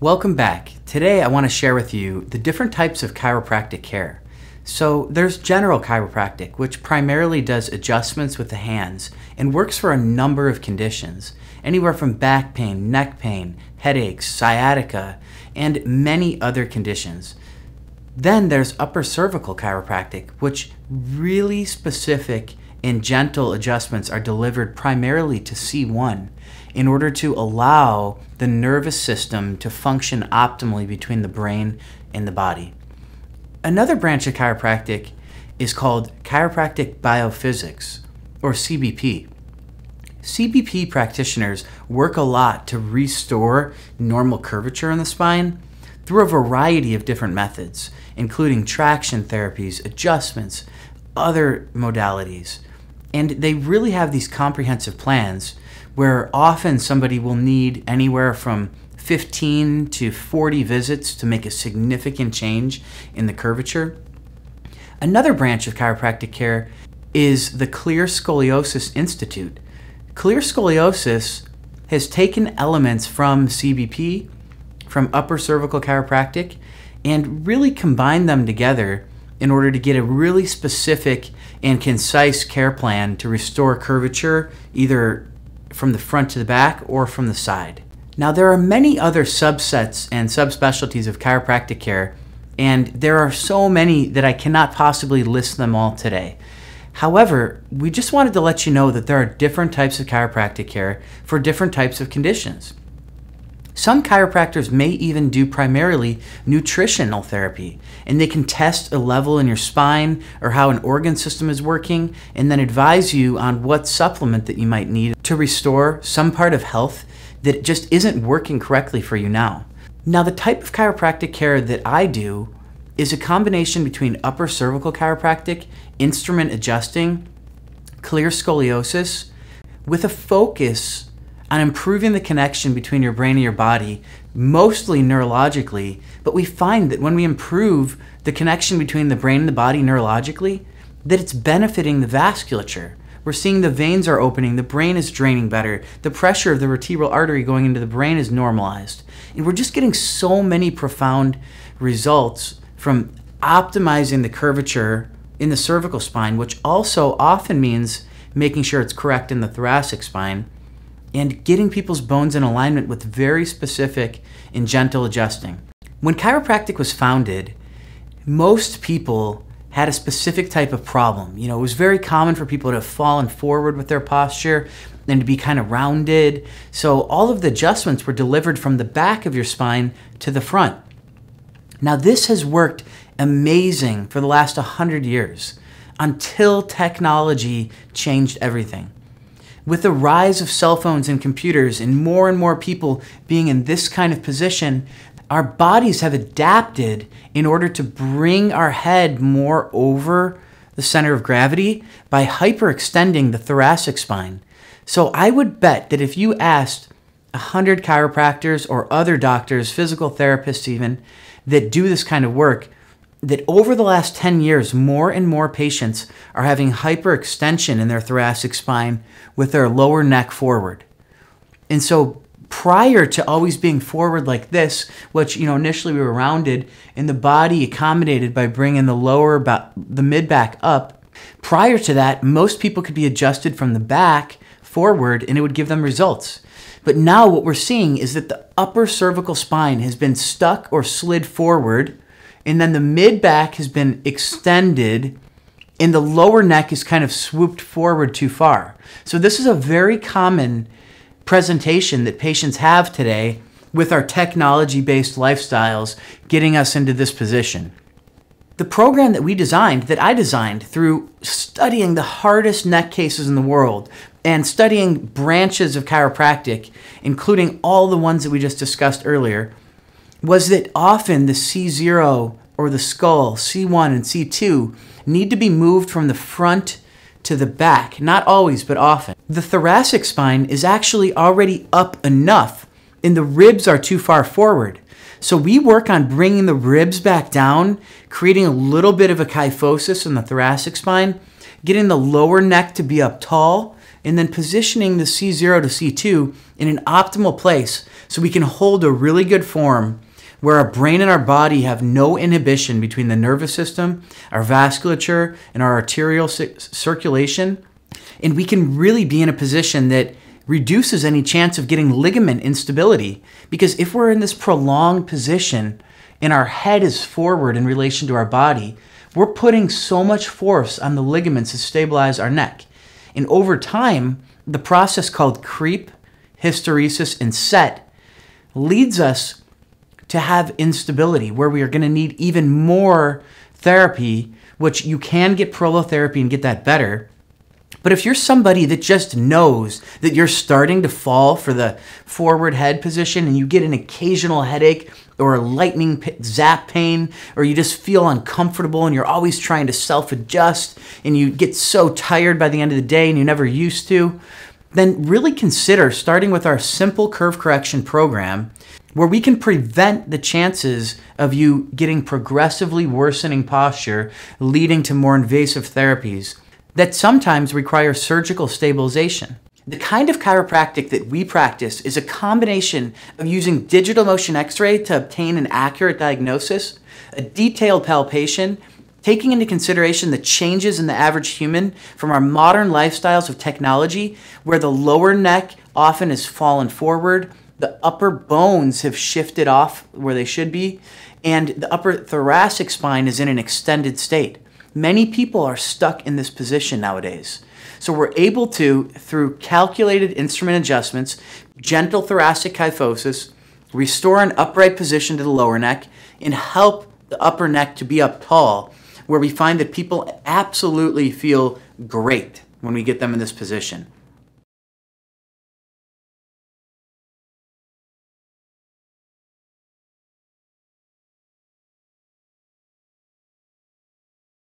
Welcome back. Today I want to share with you the different types of chiropractic care. So, there's general chiropractic, which primarily does adjustments with the hands and works for a number of conditions, anywhere from back pain, neck pain, headaches, sciatica, and many other conditions. Then there's upper cervical chiropractic, which really specific and gentle adjustments are delivered primarily to C1 in order to allow the nervous system to function optimally between the brain and the body. Another branch of chiropractic is called chiropractic biophysics, or CBP. CBP practitioners work a lot to restore normal curvature in the spine through a variety of different methods, including traction therapies, adjustments, other modalities. And they really have these comprehensive plans where often somebody will need anywhere from 15 to 40 visits to make a significant change in the curvature. Another branch of chiropractic care is the Clear Scoliosis Institute. Clear Scoliosis has taken elements from CBP, from upper cervical chiropractic, and really combined them together in order to get a really specific and concise care plan to restore curvature either from the front to the back or from the side. Now, there are many other subsets and subspecialties of chiropractic care, and there are so many that I cannot possibly list them all today. However, we just wanted to let you know that there are different types of chiropractic care for different types of conditions. Some chiropractors may even do primarily nutritional therapy, and they can test a level in your spine or how an organ system is working, and then advise you on what supplement that you might need to restore some part of health that just isn't working correctly for you now. Now, the type of chiropractic care that I do is a combination between upper cervical chiropractic, instrument adjusting, clear scoliosis, with a focus on improving the connection between your brain and your body, mostly neurologically. But we find that when we improve the connection between the brain and the body neurologically, that it's benefiting the vasculature. We're seeing the veins are opening, the brain is draining better, the pressure of the vertebral artery going into the brain is normalized. And we're just getting so many profound results from optimizing the curvature in the cervical spine, which also often means making sure it's correct in the thoracic spine, and getting people's bones in alignment with very specific and gentle adjusting. When chiropractic was founded, most people had a specific type of problem. You know, it was very common for people to have fallen forward with their posture and to be kind of rounded. So all of the adjustments were delivered from the back of your spine to the front. Now, this has worked amazing for the last 100 years until technology changed everything. With the rise of cell phones and computers and more and more people being in this kind of position, our bodies have adapted in order to bring our head more over the center of gravity by hyperextending the thoracic spine. So I would bet that if you asked 100 chiropractors or other doctors, physical therapists even, that do this kind of work, that over the last 10 years, more and more patients are having hyperextension in their thoracic spine with their lower neck forward. And so prior to always being forward like this, which you know initially we were rounded and the body accommodated by bringing the lower about the mid back up. Prior to that, most people could be adjusted from the back forward and it would give them results. But now what we're seeing is that the upper cervical spine has been stuck or slid forward, and then the mid back has been extended, and the lower neck is kind of swooped forward too far. So this is a very common presentation that patients have today with our technology based lifestyles getting us into this position. The program that we designed, that I designed through studying the hardest neck cases in the world and studying branches of chiropractic, including all the ones that we just discussed earlier, was that often the C0 or the skull, C1 and C2, need to be moved from the front to the back, not always, but often. The thoracic spine is actually already up enough, and the ribs are too far forward. So we work on bringing the ribs back down, creating a little bit of a kyphosis in the thoracic spine, getting the lower neck to be up tall, and then positioning the C0 to C2 in an optimal place so we can hold a really good form where our brain and our body have no inhibition between the nervous system, our vasculature, and our arterial circulation. And we can really be in a position that reduces any chance of getting ligament instability. Because if we're in this prolonged position and our head is forward in relation to our body, we're putting so much force on the ligaments to stabilize our neck. And over time, the process called creep, hysteresis, and set leads us to have instability where we are going to need even more therapy, which you can get prolotherapy and get that better. But if you're somebody that just knows that you're starting to fall for the forward head position and you get an occasional headache or a lightning zap pain, or you just feel uncomfortable and you're always trying to self adjust and you get so tired by the end of the day and you never used to, then really consider starting with our simple curve correction program where we can prevent the chances of you getting progressively worsening posture leading to more invasive therapies that sometimes require surgical stabilization. The kind of chiropractic that we practice is a combination of using digital motion x ray to obtain an accurate diagnosis, a detailed palpation, taking into consideration the changes in the average human from our modern lifestyles of technology, where the lower neck often has fallen forward, the upper bones have shifted off where they should be, and the upper thoracic spine is in an extended state. Many people are stuck in this position nowadays. So we're able to, through calculated instrument adjustments, gentle thoracic kyphosis, restore an upright position to the lower neck, and help the upper neck to be up tall, where we find that people absolutely feel great when we get them in this position.